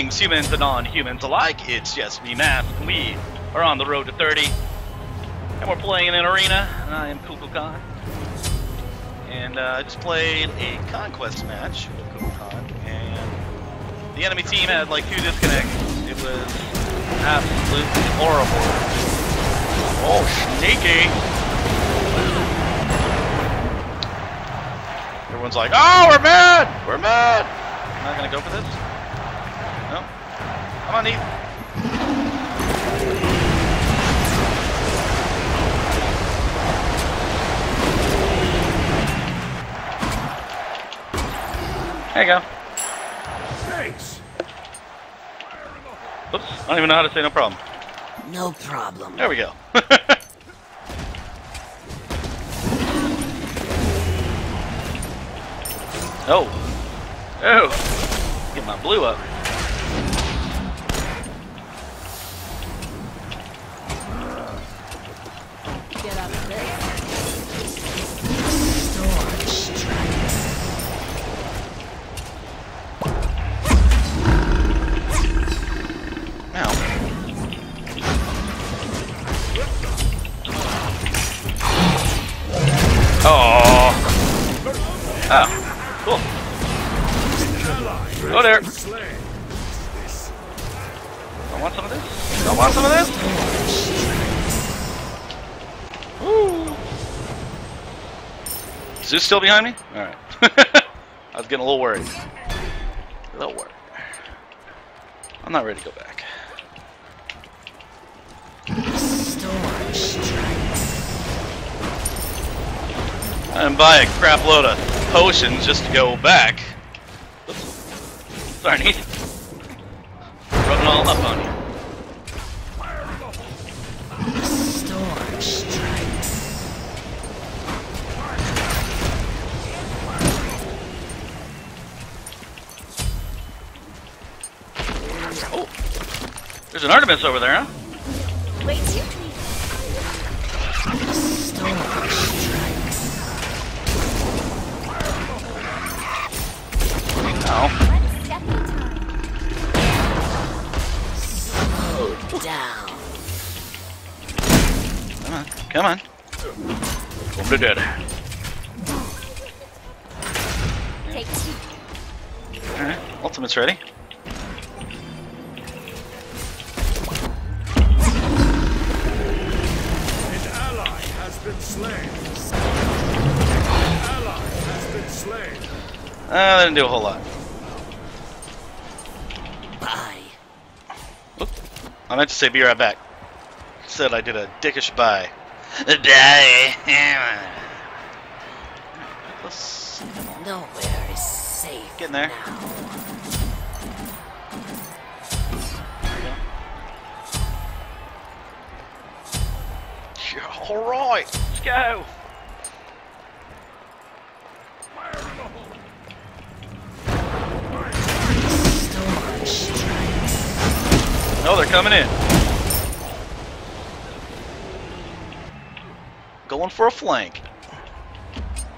Humans and non-humans alike. It's just me, Mass. We are on the road to 30, and we're playing in an arena. I am Kukulkan, and uh, I just played a conquest match with Kukulkan, and the enemy team had like two disconnects. It was absolutely horrible. Oh, sneaky! Everyone's like, "Oh, we're mad! We're mad!" I'm not gonna go for this. No. Come on, Nate. There you go. Thanks. Oops. I don't even know how to say no problem. No problem. There we go. oh. Oh. Get my blue up. Oh. Cool. Go there. I want some of this. I want some of this. Woo. Zeus still behind me? Alright. I was getting a little worried. A little worried. I'm not ready to go back. Didn't buy a crap load of potions just to go back. Oops. Sorry, Nate. Rubbing all up on you. Storm strikes. Oh. There's an Artemis over there, huh? Down. Come on. Come on. Come to dead. Take two. Alright. Ultimate's ready. An ally has been slain. An ally has been slain. Uh, that didn't do a whole lot. Bye. Oop. I meant to say be right back. Said I did a dickish buy. A die. Let's Nowhere is safe. Getting there. Now. Yeah, all right. Let's go. No, they're coming in. Going for a flank.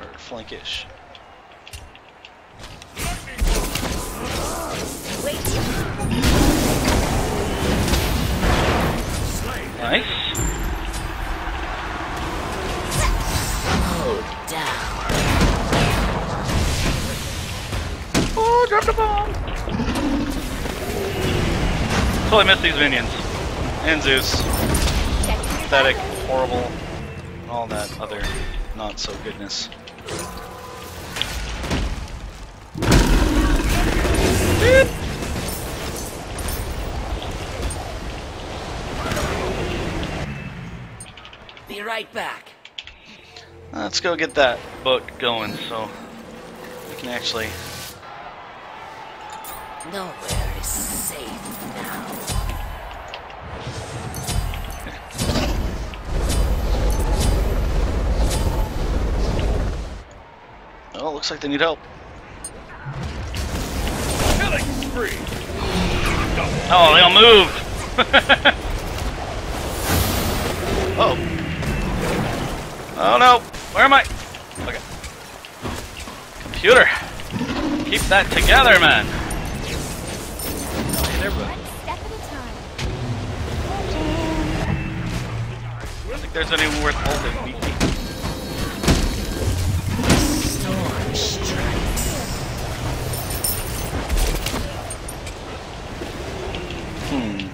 Or flankish. Nice. Slowed down. Oh, drop the bomb. Totally missed these minions. And Zeus. Pathetic, horrible, all that other not so goodness. Be right back. Let's go get that book going so we can actually. Nowhere safe now. Oh, looks like they need help. Killing spree. Oh, they all moved! oh. Oh no! Where am I? Okay. Computer! Keep that together, man! Everybody. One step at a time. I don't think there's anyone worth holding. Storm strikes. Hmm.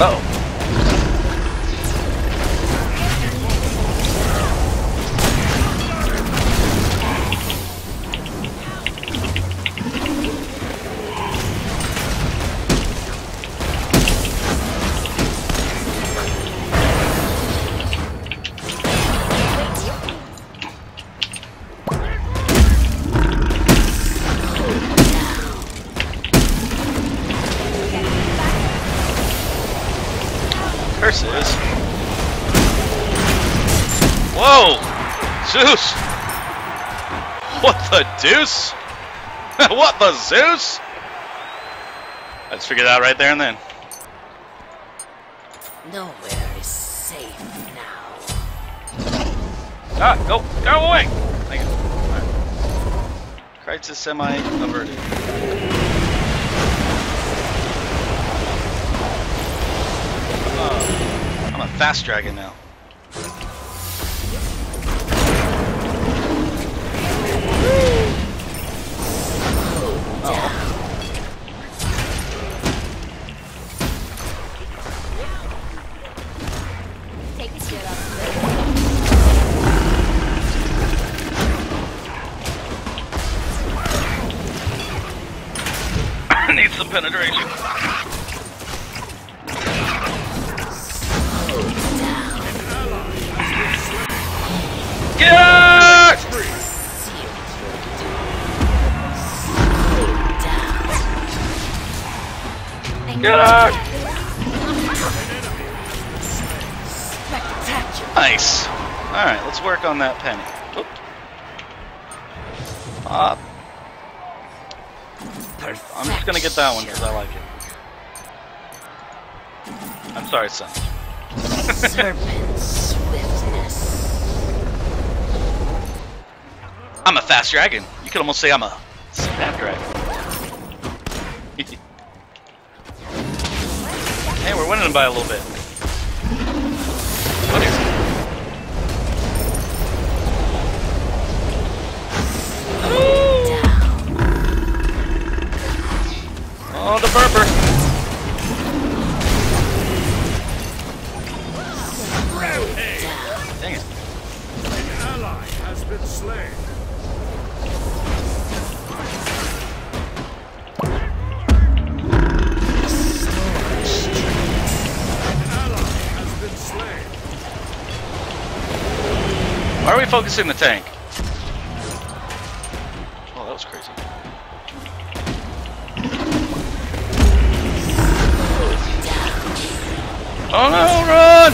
Oh. Zeus! What the deuce? what the Zeus? Let's figure it out right there and then. Nowhere is safe now. Ah, go, go away! Thank you. Alright. Crisis semi-averted. Oh, I'm a fast dragon now. Get out! Nice. Alright, let's work on that penny. Oop. Uh, I'm just gonna get that one because I like it. I'm sorry, son. Serpent swiftness. I'm a fast dragon. You could almost say I'm a snapdragon. Hey, we're winning by a little bit. Focusing the tank? Oh, that was crazy. Oh no, run!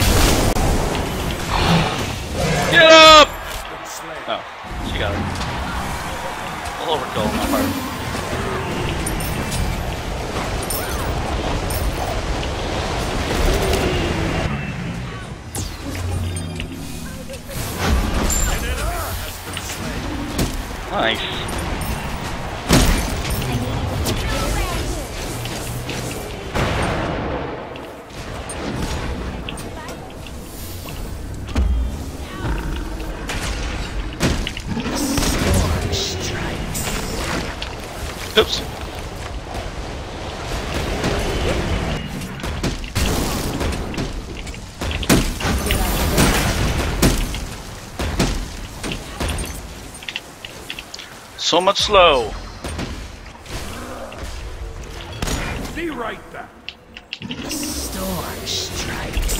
Get up! Oh, she got it. A little overkill on my part. Nice. Oops. So much slow. Be right back. Storm strikes.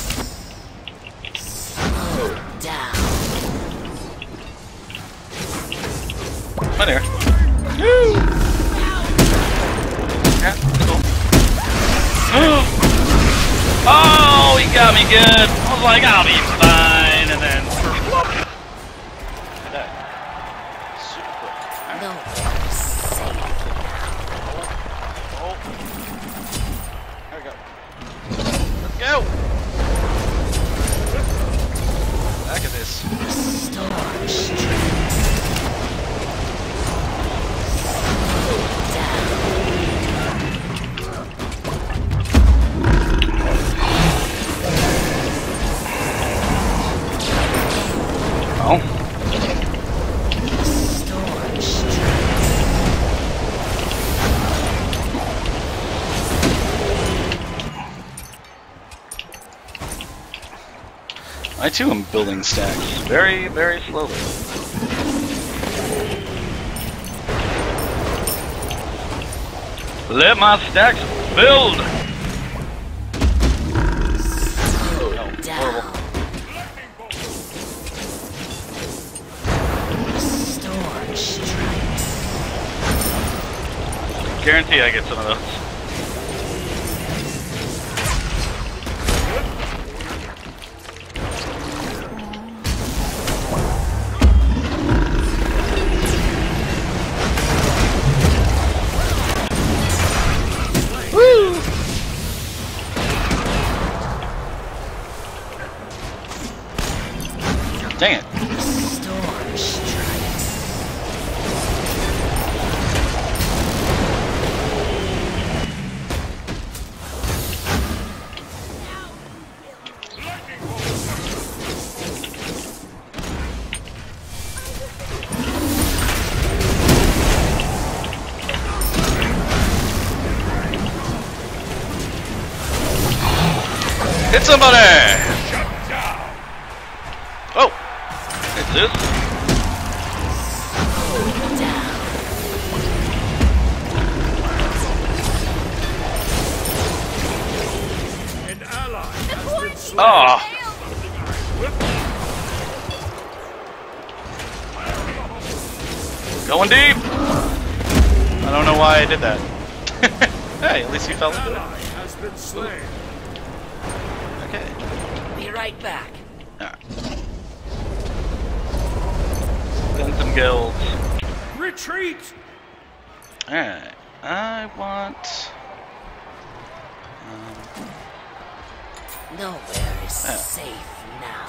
Slow down. Come here. Woo! Yeah, cool. oh, he got me good. I was like, I'll be fine, Storm too am building stacks very, very slowly. Let my stacks build! Oh, horrible. Guarantee I get some of those. Dang it. Hit somebody! Going deep! I don't know why I did that. hey, at least you fell into it. Has been slain. Okay. Be right back. Alright. Then some guilds. Retreat! Alright. I want. Um, Nowhere is Yeah. safe now.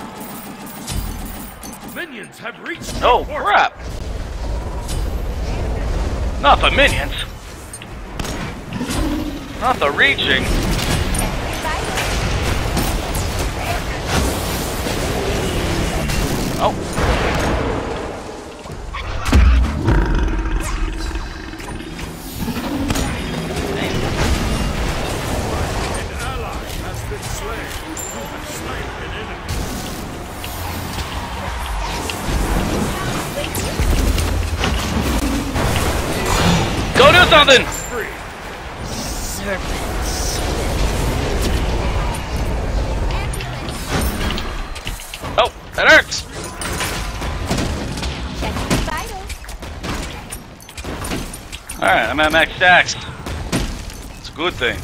Minions have reached oh, your portal. crap! Not the minions! Not the reaching! Something! Oh, that hurts! Alright, I'm at max stacks. It's a good thing.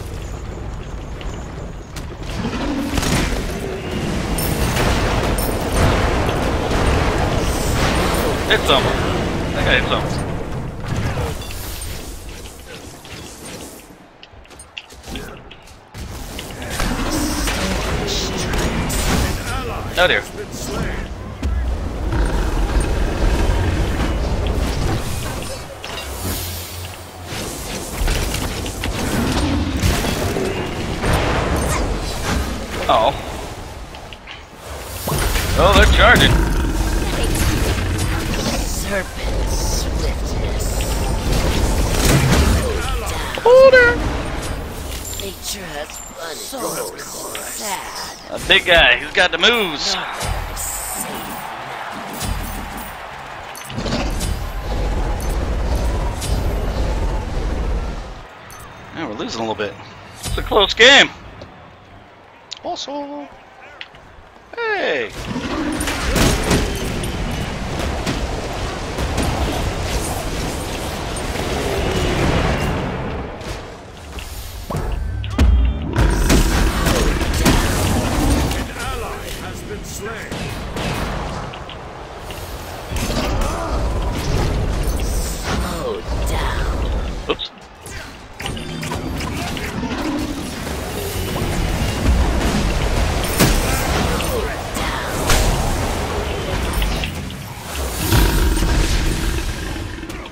Hit some. I think I hit some. Ally Oh dear. has been slain. Oh. Oh, they're charging. Serpent swiftness. Order! Nature has fun so sad. A big guy. He's got the moves. Nowhere is safe now. Yeah, we're losing a little bit. It's a close game. Also, hey.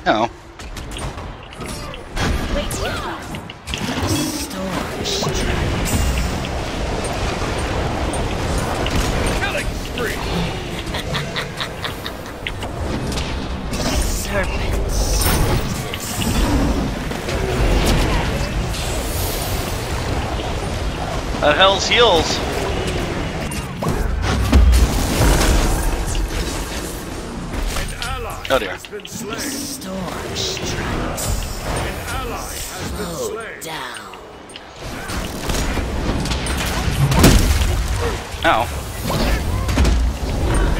Swiftness. That hell's heels. Oh, dear. has. Storm strikes. An ally has been Slow slain. down. Ow.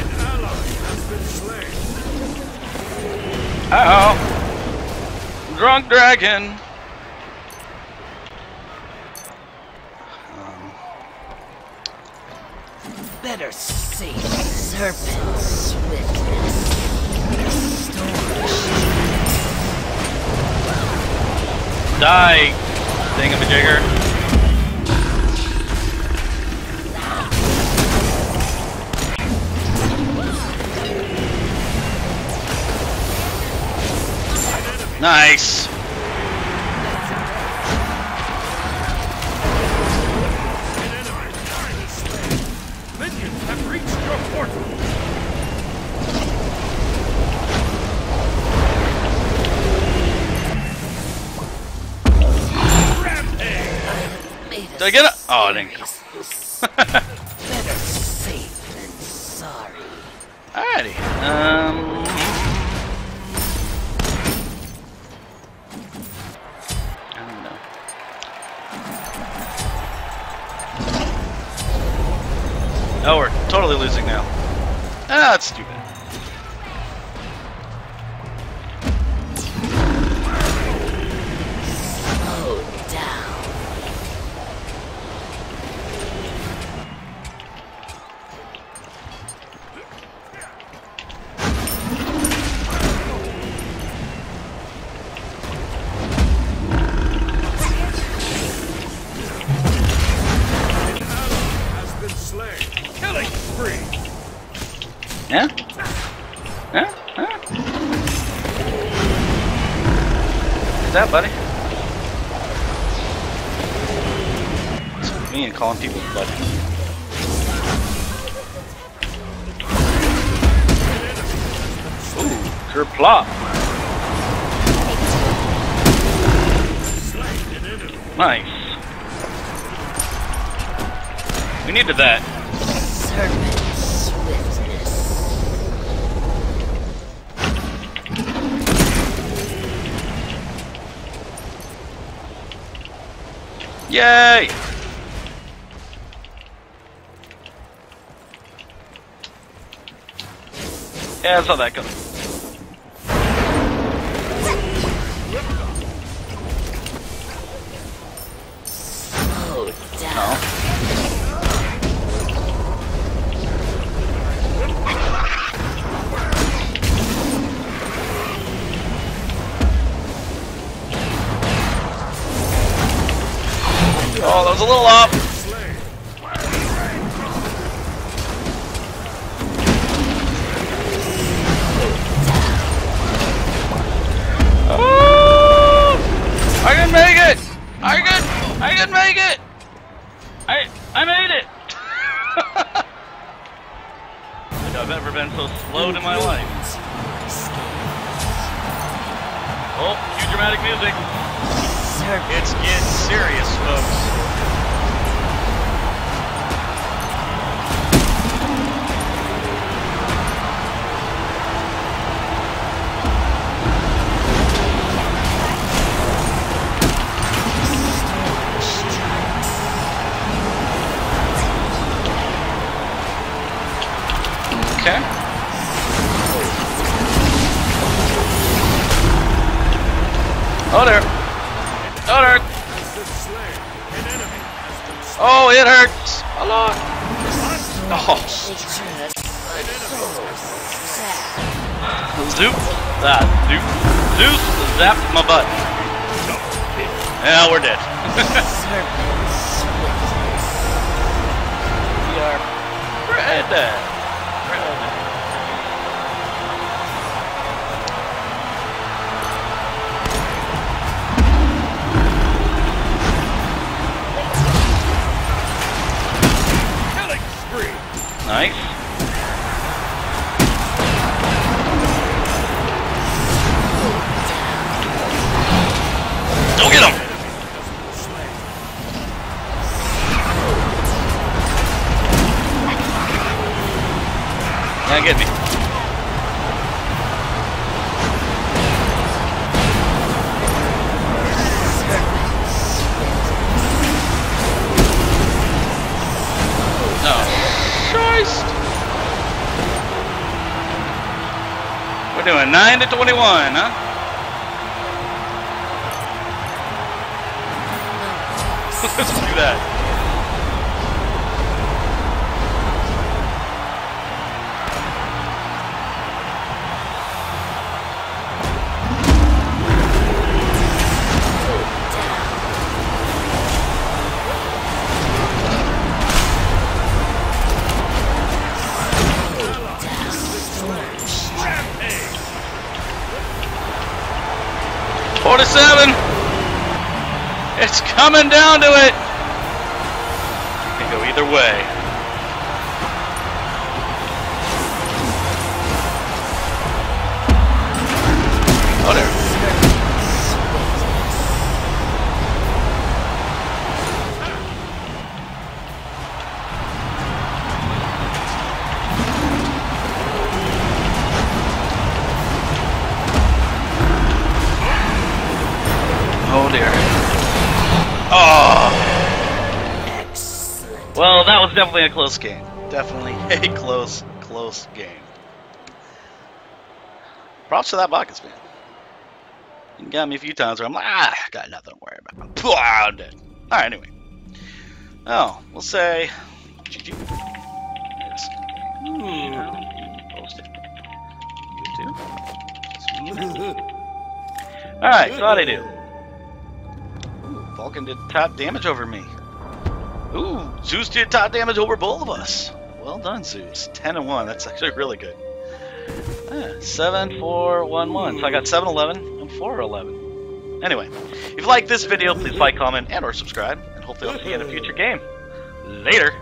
An ally has been slain. Ow. Drunk dragon. Better safe. Serpent Die, thingamajigger. Nice. Did I get it? Oh, I didn't. Better safe than sorry. Alrighty. Um. I don't know. Oh, we're totally losing now. Ah, that's stupid. Calling people buddy. Ooh, kerplop. Nice. We needed that. Serpent swiftness. Yay! Yeah, I saw that coming. Oh. That was a little up. Now we're dead. we are right dead. Nice. Don't get him! Can't get me. No. Christ! We're doing 9 to 21, huh? Let's do that. Forty-seven. It's coming down to it. Can go either way. Oh, was definitely a close game. Definitely a close, close game. Props to that Bacchus man. He got me a few times where I'm like, ah, got nothing to worry about. I'm dead. Alright, anyway. Oh, we'll say GG. Yes. Ooh. Post it. YouTube. Alright, so how'd I do? Ooh, Vulcan did top damage over me. Ooh, Zeus did top damage over both of us. Well done, Zeus. 10 and 1. That's actually really good. Ah, 7, 4, 1, 1. So I got 7, 11, and 4, 11. Anyway, if you like this video, please like, comment, and or subscribe. And hopefully I'll see you in a future game. Later.